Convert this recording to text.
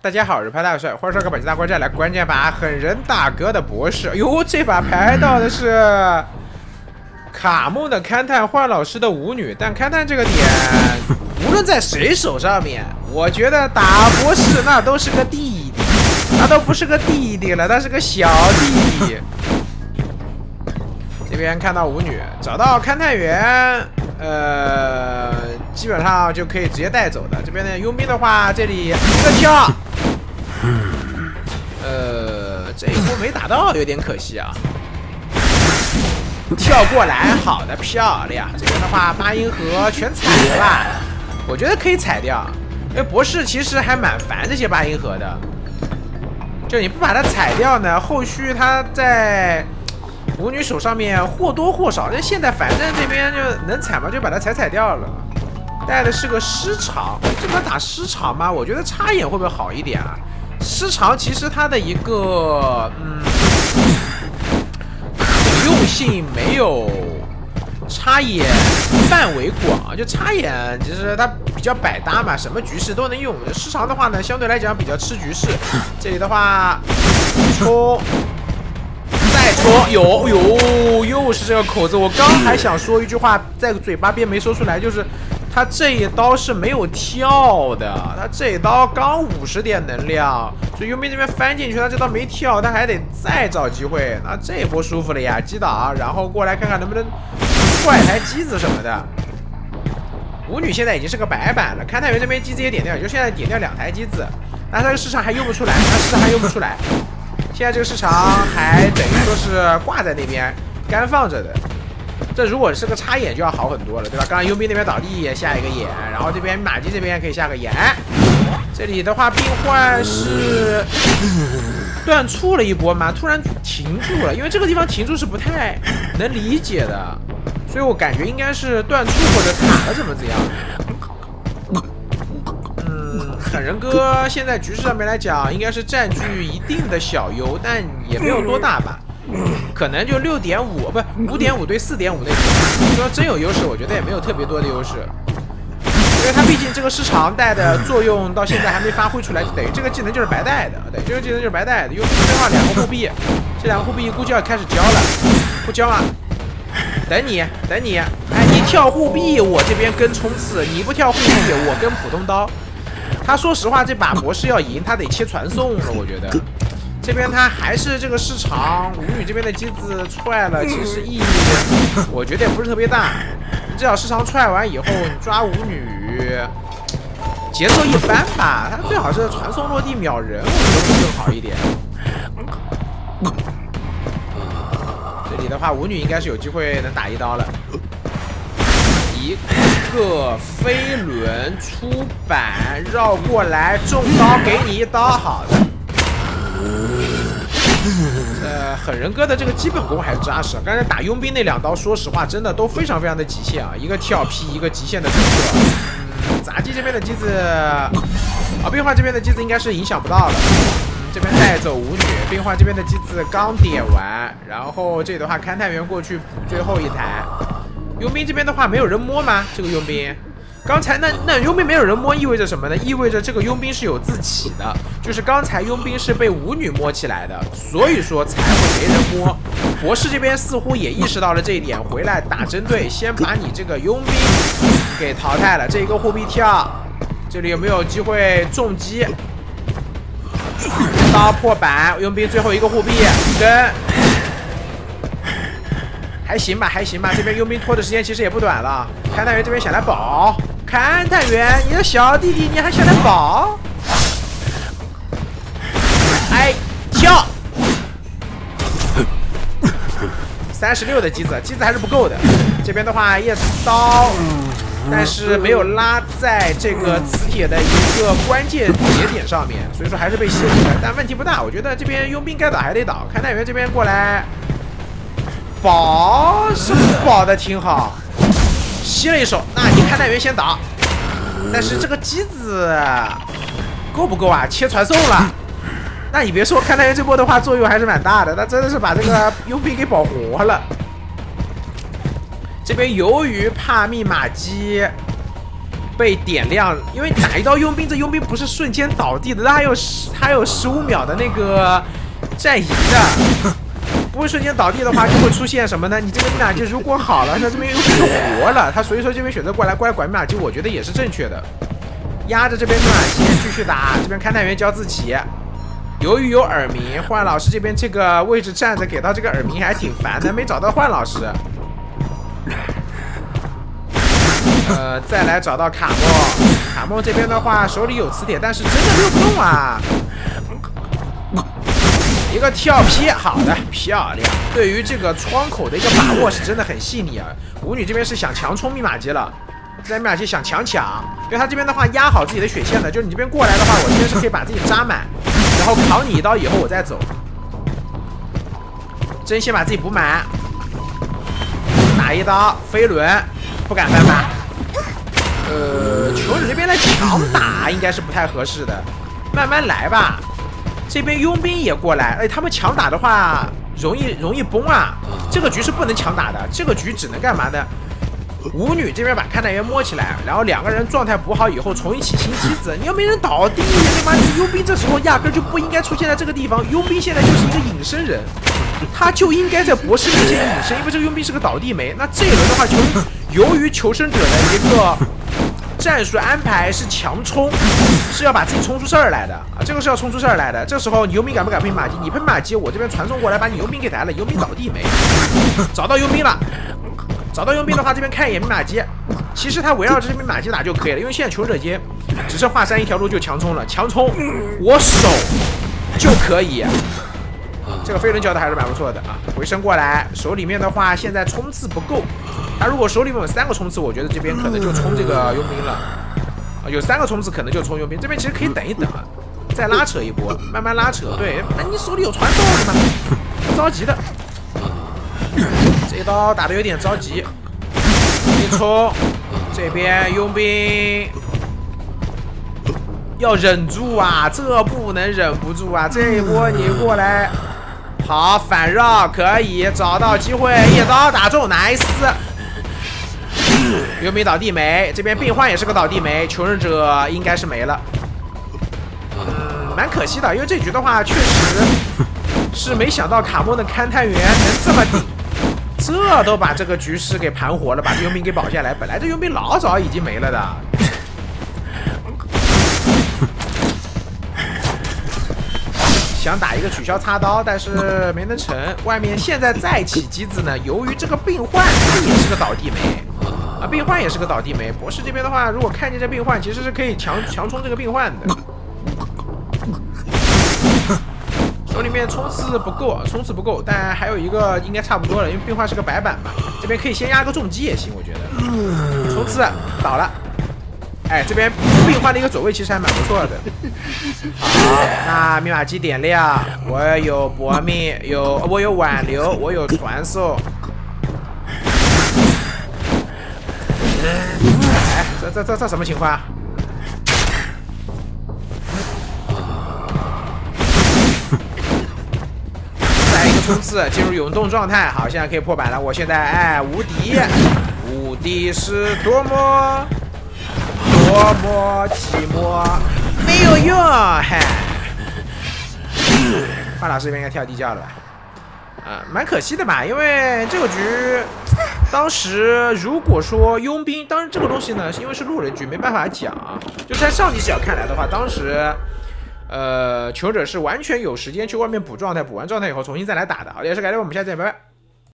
大家好，我是潘大帅，欢迎收看本期大观战。来，关键把狠人大哥的博士。哟，这把排到的是卡梦的勘探，幻老师的舞女。但勘探这个点，无论在谁手上面，我觉得打博士那都是个弟弟，那都不是个弟弟了，那是个小弟弟。这边看到舞女，找到勘探员，呃，基本上就可以直接带走的。这边的佣兵的话，这里一个跳。这一波没打到，有点可惜啊。跳过来，好的，漂亮。这边的话，八音盒全踩了，我觉得可以踩掉。因为博士其实还蛮烦这些八音盒的，就你不把它踩掉呢，后续他在舞女手上面或多或少。那现在反正这边就能踩嘛，就把它踩踩掉了。带的是个失场，这把打失场吗？我觉得插眼会不会好一点啊？失常其实它的一个嗯可用性没有插眼范围广，就插眼其实它比较百搭嘛，什么局势都能用。失常的话呢，相对来讲比较吃局势。这里的话冲，再冲，有有又是这个口子。我刚还想说一句话，在嘴巴边没说出来，就是。他这一刀是没有跳的，他这一刀刚五十点能量，所以佣兵这边翻进去，他这刀没跳，他还得再找机会。那这一波舒服了呀，击倒，然后过来看看能不能踹台机子什么的。舞女现在已经是个白板了，勘探员这边机子也点掉，就现在点掉两台机子，那这个市场还用不出来，那市场还用不出来。现在这个市场还等于说是挂在那边干放着的。这如果是个插眼就要好很多了，对吧？刚刚佣兵那边倒地也下一个眼，然后这边马姬这边可以下个眼。这里的话，病患是断触了一波吗？突然停住了，因为这个地方停住是不太能理解的，所以我感觉应该是断触或者卡了怎么怎样。嗯，狠人哥现在局势上面来讲，应该是占据一定的小优，但也没有多大吧。可能就六点五，不五点五对四点五那种。说真有优势，我觉得也没有特别多的优势，因为他毕竟这个失常带的作用到现在还没发挥出来，等于这个技能就是白带的。对，这个技能就是白带的。用这话两个护臂，这两个护臂估计要开始交了，不交啊？等你，等你，哎，你跳护臂，我这边跟冲刺；你不跳护臂，我跟普通刀。他说实话，这把博士要赢，他得切传送了，我觉得。这边他还是这个市场，舞女这边的机子踹了，其实意义我觉得也不是特别大。至少市场踹完以后，你抓舞女节奏一般吧，他最好是传送落地秒人，我觉得会更好一点。这里的话，舞女应该是有机会能打一刀了。一个飞轮出板绕过来，中刀给你一刀，好的。呃，狠人哥的这个基本功还是扎实。刚才打佣兵那两刀，说实话，真的都非常非常的极限啊！一个跳劈，一个极限的冲刺。嗯，杂技这边的机子，啊，变化这边的机子应该是影响不到了。嗯，这边带走舞女，变化这边的机子刚点完，然后这里的话，勘探员过去补最后一台。佣兵这边的话，没有人摸吗？这个佣兵？刚才那那佣兵没有人摸，意味着什么呢？意味着这个佣兵是有自起的，就是刚才佣兵是被舞女摸起来的，所以说才会没人摸。博士这边似乎也意识到了这一点，回来打针对，先把你这个佣兵给淘汰了。这一个护臂跳，这里有没有机会重击？刀破板，佣兵最后一个护臂跟，还行吧，还行吧。这边佣兵拖的时间其实也不短了，勘探员这边想来保。勘探员，你的小弟弟你还想来保？哎，跳！三十六的机子，机子还是不够的。这边的话，叶子刀，但是没有拉在这个磁铁的一个关键节点上面，所以说还是被吸了。但问题不大，我觉得这边佣兵该倒还得倒。勘探员这边过来保，是保的挺好。吸了一手，那你勘探员先打，但是这个机子够不够啊？切传送了，那你别说，勘探员这波的话作用还是蛮大的，他真的是把这个 佣兵给保活了。这边由于怕密码机，被点亮，因为打一刀佣兵，这佣兵不是瞬间倒地的，他还有十，他有十五秒的那个战移的，不会瞬间倒地的话，就会出现什么呢？你这个密码机如果好了，那这边又活了，他所以说这边选择过来过来管密码机，我觉得也是正确的。压着这边密码机继续打，这边勘探员教自己。由于有耳鸣，幻老师这边这个位置站着，给到这个耳鸣还挺烦的，没找到幻老师。呃，再来找到卡莫，卡莫这边的话手里有磁铁，但是真的溜不动啊。一个跳劈，好的，漂亮。对于这个窗口的一个把握是真的很细腻啊。舞女这边是想强冲密码机了，这边密码机想强抢，因为他这边的话压好自己的血线的，就是你这边过来的话，我这边是可以把自己扎满，然后扛你一刀以后我再走。真先把自己补满，打一刀飞轮，不敢翻吧？呃，求你这边来强打应该是不太合适的，慢慢来吧。这边佣兵也过来，哎，他们强打的话容易容易崩啊。这个局是不能强打的，这个局只能干嘛呢？舞女这边把勘探员摸起来，然后两个人状态补好以后重新起新机子。你要没人倒地，对吧？佣兵这时候压根就不应该出现在这个地方。佣兵现在就是一个隐身人，他就应该在博士面前隐身，因为这个佣兵是个倒地梅。那这一轮的话，就由于求生者的一个。战术安排是强冲，是要把自己冲出事儿来的啊！这个是要冲出事儿来的。这时候你佣兵敢不敢喷马机？你喷马机，我这边传送过来把你佣兵给抬了。佣兵倒地没？找到佣兵了，找到佣兵的话，这边看一眼密码机。其实他围绕着这密码机打就可以了，因为现在求者街只剩华山一条路就强冲了。强冲，我守就可以。这个飞轮教的还是蛮不错的啊！回身过来，手里面的话现在冲刺不够。他如果手里面有三个冲刺，我觉得这边可能就冲这个佣兵了。啊，有三个冲刺可能就冲佣兵。这边其实可以等一等啊，再拉扯一波，慢慢拉扯。对，那你手里有传送的吗？不着急的。这一刀打的有点着急。一冲，这边佣兵要忍住啊，这不能忍不住啊！这一波你过来。好，反绕可以找到机会，一刀打中，nice。佣兵倒地没？这边病患也是个倒地没，求生者应该是没了。嗯，蛮可惜的，因为这局的话，确实是没想到卡莫的勘探员能这么顶，这都把这个局势给盘活了，把佣兵给保下来。本来这佣兵老早已经没了的。想打一个取消插刀，但是没能成。外面现在再起机子呢，由于这个病患也是个倒地梅啊，病患也是个倒地梅。博士这边的话，如果看见这病患，其实是可以强强冲这个病患的。手里面冲刺不够，冲刺不够，但还有一个应该差不多了，因为病患是个白板嘛。这边可以先压个重击也行，我觉得。冲刺倒了。哎，这边病患的一个走位其实还蛮不错的。好，那密码机点亮，我有搏命，有我有挽留，我有传送。哎，这这这这什么情况？再一个冲刺，进入永动状态。好，现在可以破百了。我现在哎，无敌，无敌是多么。多么寂寞，没有用，嗨！范老师这边应该跳地窖了吧？啊，蛮可惜的吧？因为这个局，当时如果说佣兵，当然这个东西呢，是因为是路人局，没办法讲。就在上帝视角看来的话，当时，呃，求者是完全有时间去外面补状态，补完状态以后重新再来打的。好，也是感谢我们下次见，拜拜。